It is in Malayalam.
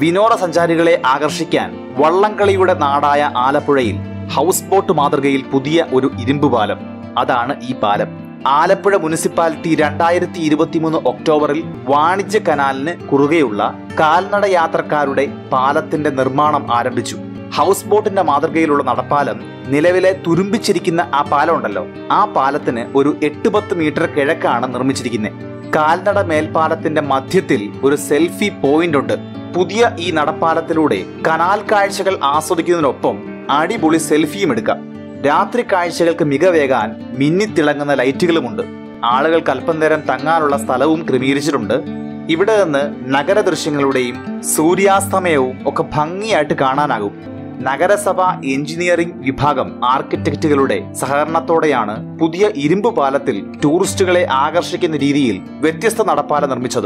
വിനോദസഞ്ചാരികളെ ആകർഷിക്കാൻ വള്ളംകളിയുടെ നാടായ ആലപ്പുഴയിൽ ഹൗസ് ബോട്ട് മാതൃകയിൽ പുതിയ ഒരു ഇരുമ്പ് പാലം. അതാണ് ഈ പാലം. ആലപ്പുഴ മുനിസിപ്പാലിറ്റി രണ്ടായിരത്തി ഇരുപത്തിമൂന്ന് ഒക്ടോബറിൽ വാണിജ്യ കനാലിന് കുറുകെയുള്ള കാൽനട യാത്രക്കാരുടെ പാലത്തിന്റെ നിർമ്മാണം ആരംഭിച്ചു. ഹൗസ് ബോട്ടിന്റെ മാതൃകയിലുള്ള നടപ്പാലം നിലവിലെ തുരുമ്പിച്ചിരിക്കുന്ന ആ പാലം ഉണ്ടല്ലോ. ആ പാലത്തിന് ഒരു എട്ട് പത്ത് മീറ്റർ കിഴക്കാണ് നിർമ്മിച്ചിരിക്കുന്നത് കാൽനട മേൽപ്പാലത്തിന്റെ മധ്യത്തിൽ ഒരു സെൽഫി പോയിന്റ് ഉണ്ട് പുതിയ ഈ നടപ്പാലത്തിലൂടെ കനാൽ കാഴ്ചകൾ ആസ്വദിക്കുന്നതിനൊപ്പം അടിപൊളി സെൽഫിയും എടുക്കാം. രാത്രി കാഴ്ചകൾക്ക് മികവേകാൻ മിന്നിത്തിളങ്ങുന്ന ലൈറ്റുകളുമുണ്ട്. ആളുകൾക്ക് അല്പം നേരം തങ്ങാനുള്ള സ്ഥലവും ക്രമീകരിച്ചിട്ടുണ്ട്. ഇവിടെ നിന്ന് നഗര ദൃശ്യങ്ങളുടെയും സൂര്യാസ്തമയവും ഒക്കെ ഭംഗിയായിട്ട് കാണാനാകും. നഗരസഭ എഞ്ചിനീയറിംഗ് വിഭാഗം ആർക്കിടെക്റ്റുകളുടെ സഹകരണത്തോടെയാണ് പുതിയ ഇരുമ്പ് പാലത്തിൽ ടൂറിസ്റ്റുകളെ ആകർഷിക്കുന്ന രീതിയിൽ വ്യത്യസ്ത നടപ്പാല നിർമ്മിച്ചത്.